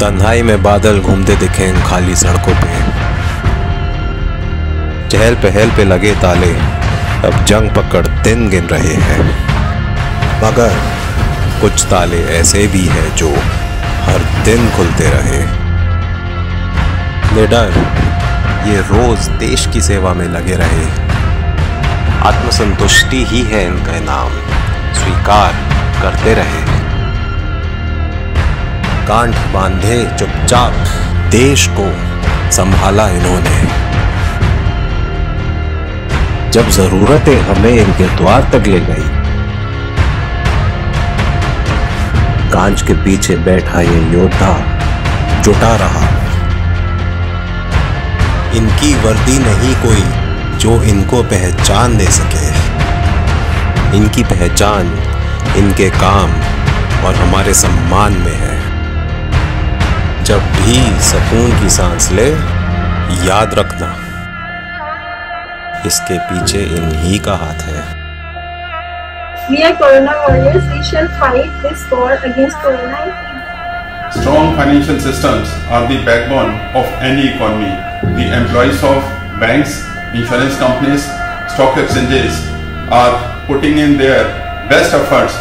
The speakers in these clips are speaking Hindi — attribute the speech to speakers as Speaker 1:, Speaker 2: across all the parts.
Speaker 1: तन्हाई में बादल घूमते दिखे खाली सड़कों पे। चहल पहल पे लगे ताले, अब जंग पकड़ दिन गिन रहे हैं। मगर कुछ ताले ऐसे भी हैं जो हर दिन खुलते रहे। निडर, ये रोज देश की सेवा में लगे रहे। आत्मसंतुष्टि ही है इनका नाम स्वीकार करते रहे। गांठ बांधे चुपचाप, देश को संभाला इन्होंने। जब जरूरतें हमें इनके द्वार तक ले गई, कांच के पीछे बैठा ये योद्धा जुटा रहा। इनकी वर्दी नहीं कोई जो इनको पहचान दे सके। इनकी पहचान इनके काम और हमारे सम्मान में है। भी सुकून की सांस ले याद रखना इसके पीछे इन्हीं का हाथ है
Speaker 2: We are Corona warriors. We shall fight this war against Corona.
Speaker 3: Strong financial systems are the backbone of any economy. The employees of banks, insurance companies, stock exchanges are putting in their best efforts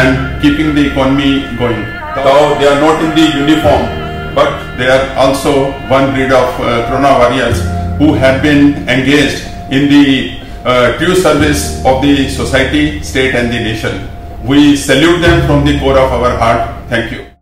Speaker 3: and keeping the economy going. Though they are not in the uniform, but they are also one breed of uh, Corona warriors who have been engaged in the uh, true service of the society, state and the nation. We salute them from the core of our heart. Thank you.